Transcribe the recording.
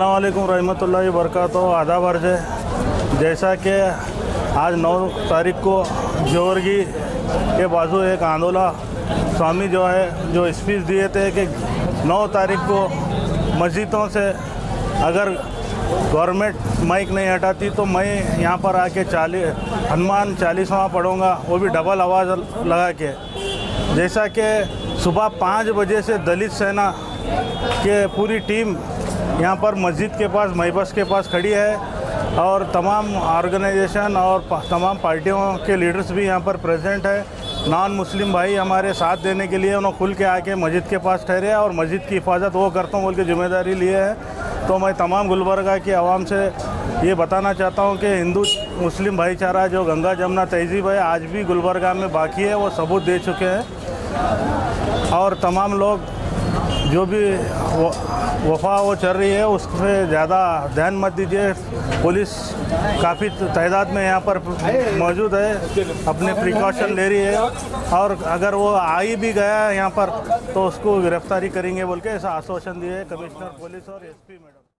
अल्लाम रहमतुल्लाहि वरकत अर्ज़ है। जैसा कि आज 9 तारीख को जोरगी के बाजू एक आंदोला स्वामी जो है, जो स्पीच दिए थे कि 9 तारीख को मस्जिदों से अगर गवर्नमेंट माइक नहीं हटाती तो मैं यहाँ पर आके चालीस हनुमान चालीसवा पढ़ूँगा, वो भी डबल आवाज़ लगा के। जैसा कि सुबह पाँच बजे से दलित सेना के पूरी टीम यहाँ पर मस्जिद के पास महबस के पास खड़ी है और तमाम ऑर्गेनाइजेशन और तमाम पार्टियों के लीडर्स भी यहाँ पर प्रेजेंट है। नॉन मुस्लिम भाई हमारे साथ देने के लिए उन्होंने खुल के आके मस्जिद के पास ठहरे और मस्जिद की हिफाजत वो करता हूँ बोल के ज़िम्मेदारी लिए है। तो मैं तमाम गुलबर्गा की आवाम से ये बताना चाहता हूँ कि हिंदू मुस्लिम भाईचारा जो गंगा जमुना तहजीब है, आज भी गुलबर्गा में बाकी है, वो सबूत दे चुके हैं। और तमाम लोग जो भी वफा वो चल रही है उस पर ज़्यादा ध्यान मत दीजिए। पुलिस काफ़ी तादाद में यहाँ पर मौजूद है, अपने प्रिकॉशन ले रही है। और अगर वो आ ही भी गया है यहाँ पर तो उसको गिरफ्तारी करेंगे बोल के ऐसा आश्वासन दिए कमिश्नर, पुलिस और एसपी मैडम।